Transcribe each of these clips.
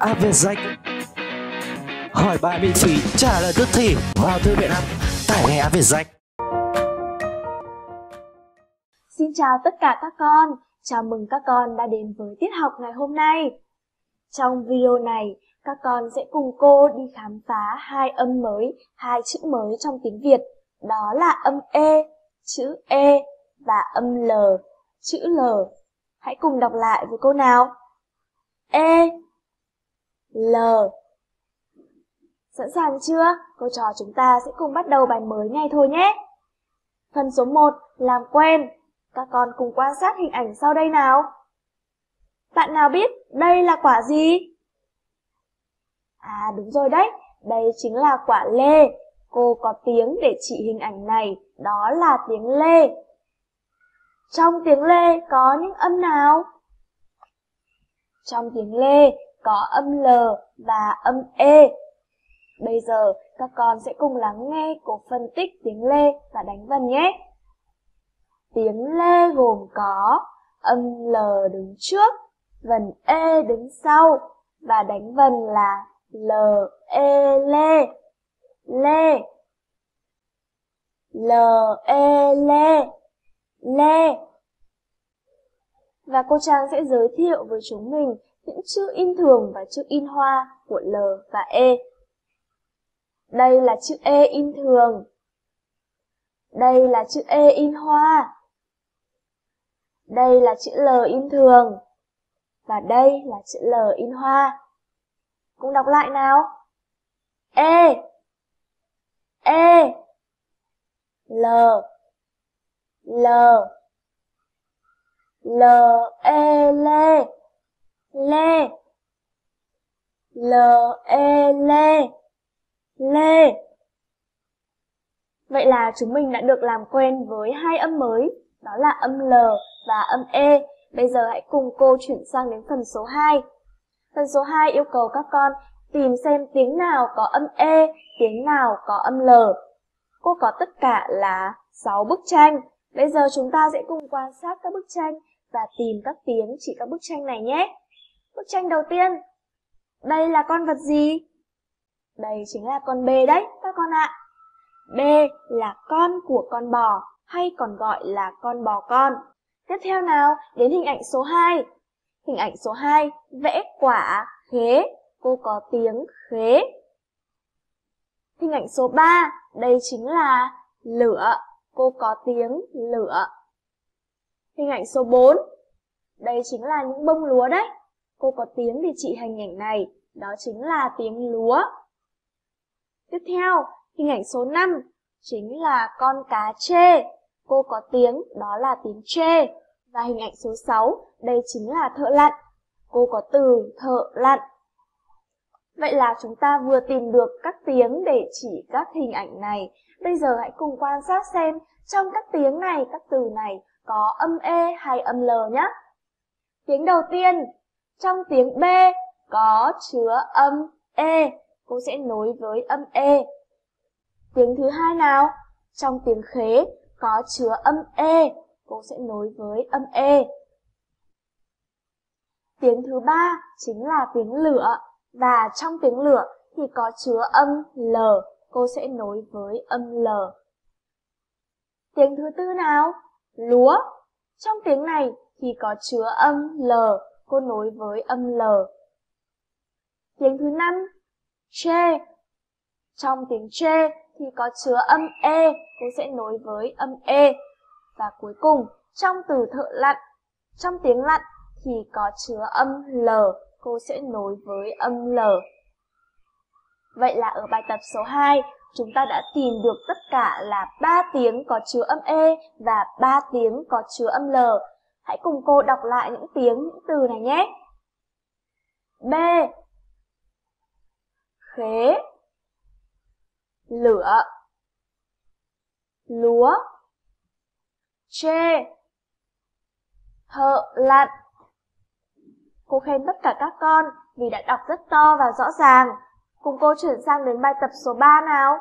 app Việt Danh. Hỏi bài miễn phí, trả lời tức thì vào thư viện app, tải ngay app Việt Danh. Xin chào tất cả các con, chào mừng các con đã đến với tiết học ngày hôm nay. Trong video này, các con sẽ cùng cô đi khám phá hai âm mới, hai chữ mới trong tiếng Việt, đó là âm E, chữ E và âm L, chữ L. Hãy cùng đọc lại với cô nào. E, L. Sẵn sàng chưa? Cô trò chúng ta sẽ cùng bắt đầu bài mới ngay thôi nhé. Phần số 1, làm quen. Các con cùng quan sát hình ảnh sau đây nào. Bạn nào biết đây là quả gì? À đúng rồi đấy, đây chính là quả lê. Cô có tiếng để chỉ hình ảnh này, đó là tiếng lê. Trong tiếng lê có những âm nào? Trong tiếng lê có âm L và âm E. Bây giờ các con sẽ cùng lắng nghe cô phân tích tiếng lê và đánh vần nhé. Tiếng lê gồm có âm L đứng trước, vần E đứng sau và đánh vần là L, E, lê, lê. L, E, lê, lê. Và cô Trang sẽ giới thiệu với chúng mình những chữ in thường và chữ in hoa của L và E. Đây là chữ E in thường. Đây là chữ E in hoa. Đây là chữ L in thường. Và đây là chữ L in hoa. Cùng đọc lại nào. E E L L L E l lê L E lê lê Vậy là chúng mình đã được làm quen với hai âm mới, đó là âm L và âm E. Bây giờ hãy cùng cô chuyển sang đến phần số 2. Phần số 2 yêu cầu các con tìm xem tiếng nào có âm E, tiếng nào có âm L. Cô có tất cả là 6 bức tranh. Bây giờ chúng ta sẽ cùng quan sát các bức tranh và tìm các tiếng chỉ các bức tranh này nhé. Bức tranh đầu tiên. Đây là con vật gì? Đây chính là con bê đấy các con ạ. Bê là con của con bò hay còn gọi là con bò con. Tiếp theo nào, đến hình ảnh số 2. Hình ảnh số 2, vẽ quả, khế. Cô có tiếng khế. Hình ảnh số 3, đây chính là lửa. Cô có tiếng lửa. Hình ảnh số 4, đây chính là những bông lúa đấy. Cô có tiếng để chỉ hình ảnh này, đó chính là tiếng lúa. Tiếp theo, hình ảnh số 5 chính là con cá chê. Cô có tiếng, đó là tiếng chê. Và hình ảnh số 6, đây chính là thợ lặn. Cô có từ thợ lặn. Vậy là chúng ta vừa tìm được các tiếng để chỉ các hình ảnh này. Bây giờ hãy cùng quan sát xem trong các tiếng này, các từ này có âm E hay âm L nhé. Tiếng đầu tiên, trong tiếng B có chứa âm E, cô sẽ nối với âm E. Tiếng thứ hai nào? Trong tiếng khế có chứa âm E, cô sẽ nối với âm E. Tiếng thứ ba chính là tiếng lửa và trong tiếng lửa thì có chứa âm L, cô sẽ nối với âm L. Tiếng thứ tư nào? Lúa. Trong tiếng này thì có chứa âm L, cô nối với âm L. Tiếng thứ năm, chê. Trong tiếng chê thì có chứa âm E, cô sẽ nối với âm E. Và cuối cùng, trong từ thợ lặn, trong tiếng lặn thì có chứa âm L, cô sẽ nối với âm L. Vậy là ở bài tập số 2, chúng ta đã tìm được tất cả là 3 tiếng có chứa âm E và 3 tiếng có chứa âm L. Hãy cùng cô đọc lại những tiếng, những từ này nhé. B Khế Lửa Lúa Chê Thợ lặn Cô khen tất cả các con vì đã đọc rất to và rõ ràng. Cùng cô chuyển sang đến bài tập số 3 nào.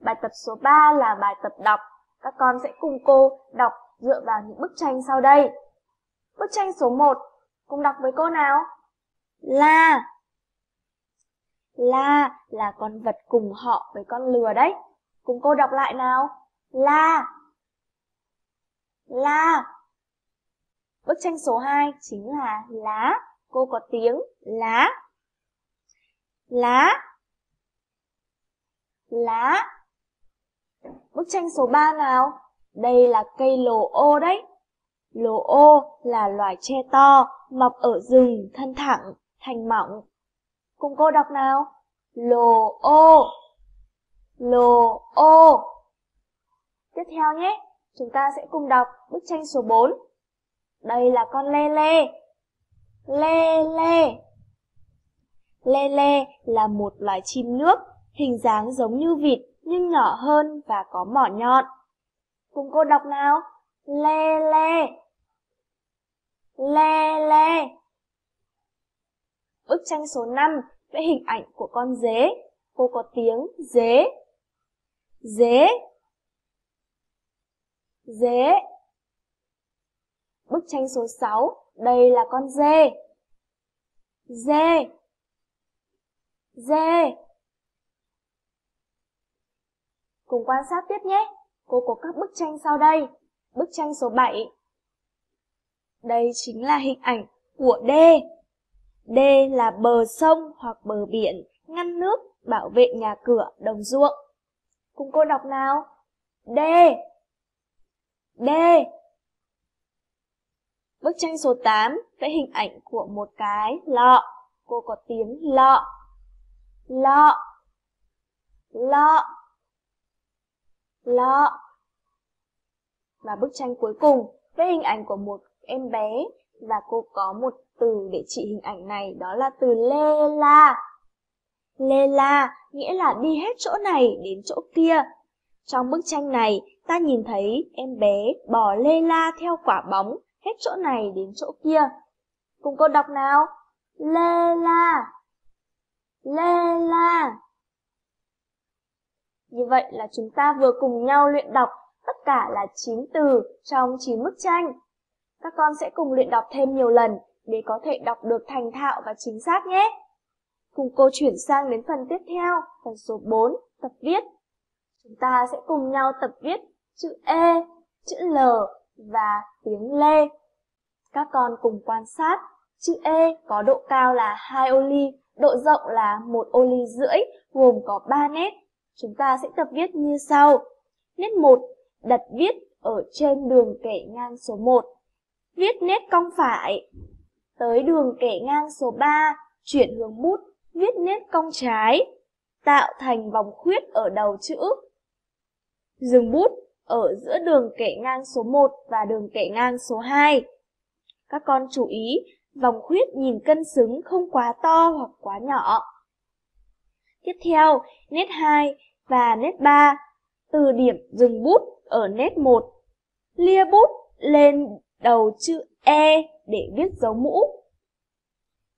Bài tập số 3 là bài tập đọc. Các con sẽ cùng cô đọc dựa vào những bức tranh sau đây. Bức tranh số 1, cùng đọc với cô nào. La, La là con vật cùng họ với con lừa đấy. Cùng cô đọc lại nào. La. La. Bức tranh số 2 chính là lá. Cô có tiếng lá. Lá. Lá. Bức tranh số 3 nào. Đây là cây lồ ô đấy. Lồ ô là loài tre to, mọc ở rừng, thân thẳng, thành mỏng. Cùng cô đọc nào. Lồ ô. Lồ ô. Tiếp theo nhé, chúng ta sẽ cùng đọc bức tranh số 4. Đây là con lê lê. Lê lê. Lê lê là một loài chim nước, hình dáng giống như vịt nhưng nhỏ hơn và có mỏ nhọn. Cùng cô đọc nào. Lê lê. Lê lê. Bức tranh số 5 vẽ hình ảnh của con dế. Cô có tiếng dế. Dế. Dế. Bức tranh số 6, đây là con dê. Dê. Dê. Cùng quan sát tiếp nhé. Cô có các bức tranh sau đây. Bức tranh số 7. Đây chính là hình ảnh của d, d là bờ sông hoặc bờ biển, ngăn nước, bảo vệ nhà cửa, đồng ruộng. Cùng cô đọc nào. d, d, Bức tranh số 8 vẽ hình ảnh của một cái lọ. Cô có tiếng lọ. Lọ. Lọ. Lọ. Và bức tranh cuối cùng với hình ảnh của một em bé và cô có một từ để chỉ hình ảnh này đó là từ lê la. Lê la nghĩa là đi hết chỗ này đến chỗ kia. Trong bức tranh này, ta nhìn thấy em bé bò lê la theo quả bóng hết chỗ này đến chỗ kia. Cùng cô đọc nào. Lê la. Lê la. Như vậy là chúng ta vừa cùng nhau luyện đọc tất cả là 9 từ trong 9 bức tranh. Các con sẽ cùng luyện đọc thêm nhiều lần để có thể đọc được thành thạo và chính xác nhé. Cùng cô chuyển sang đến phần tiếp theo, phần số 4, tập viết. Chúng ta sẽ cùng nhau tập viết chữ E, chữ L và tiếng Lê. Các con cùng quan sát, chữ E có độ cao là 2 ô ly, độ rộng là 1 ô ly rưỡi, gồm có 3 nét. Chúng ta sẽ tập viết như sau. Nét 1, đặt viết ở trên đường kẻ ngang số 1. Viết nét cong phải. Tới đường kẻ ngang số 3, chuyển hướng bút, viết nét cong trái, tạo thành vòng khuyết ở đầu chữ. Dừng bút ở giữa đường kẻ ngang số 1 và đường kẻ ngang số 2. Các con chú ý, vòng khuyết nhìn cân xứng không quá to hoặc quá nhỏ. Tiếp theo, nét 2 và nét 3, từ điểm dừng bút ở nét 1, lia bút lên đầu chữ E để viết dấu mũ.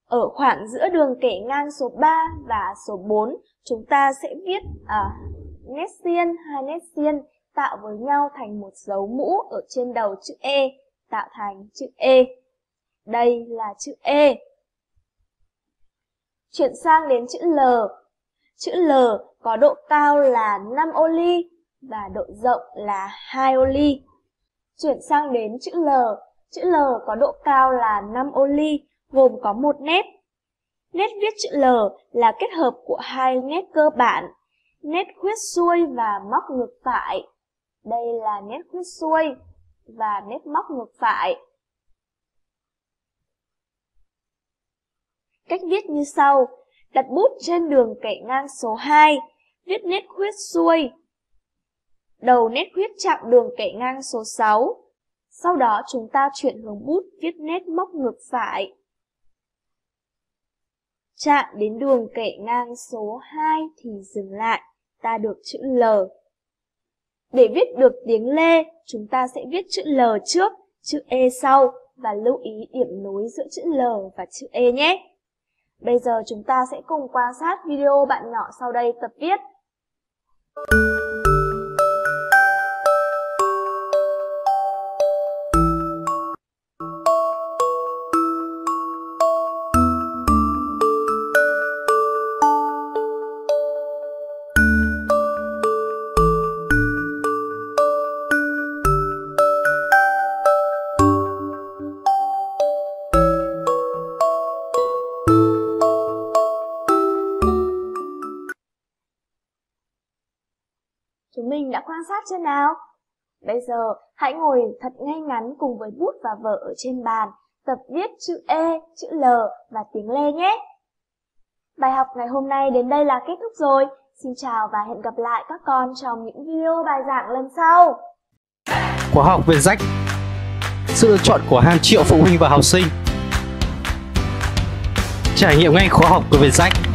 Ở khoảng giữa đường kẻ ngang số 3 và số 4, chúng ta sẽ viết à, nét xiên, hai nét xiên tạo với nhau thành một dấu mũ ở trên đầu chữ E, tạo thành chữ E. Đây là chữ E. Chuyển sang đến chữ L. Chữ L có độ cao là 5 ô ly và độ rộng là 2 ô ly. Chuyển sang đến chữ L. Chữ L có độ cao là 5 ô ly, gồm có một nét. Nét viết chữ L là kết hợp của hai nét cơ bản, nét khuyết xuôi và móc ngược phải. Đây là nét khuyết xuôi và nét móc ngược phải. Cách viết như sau. Đặt bút trên đường kẻ ngang số 2, viết nét khuyết xuôi. Đầu nét khuyết chạm đường kẻ ngang số 6. Sau đó chúng ta chuyển hướng bút viết nét móc ngược phải. Chạm đến đường kẻ ngang số 2 thì dừng lại, ta được chữ L. Để viết được tiếng Lê, chúng ta sẽ viết chữ L trước, chữ E sau và lưu ý điểm nối giữa chữ L và chữ E nhé. Bây giờ chúng ta sẽ cùng quan sát video bạn nhỏ sau đây tập viết. Quan sát chưa nào? Bây giờ hãy ngồi thật ngay ngắn cùng với bút và vở ở trên bàn, tập viết chữ E, chữ L và tiếng Lê nhé. Bài học ngày hôm nay đến đây là kết thúc rồi. Xin chào và hẹn gặp lại các con trong những video bài giảng lần sau. Khóa học về rách Sự lựa chọn của hàng triệu phụ huynh và học sinh Trải nghiệm ngay khóa học của Vietjet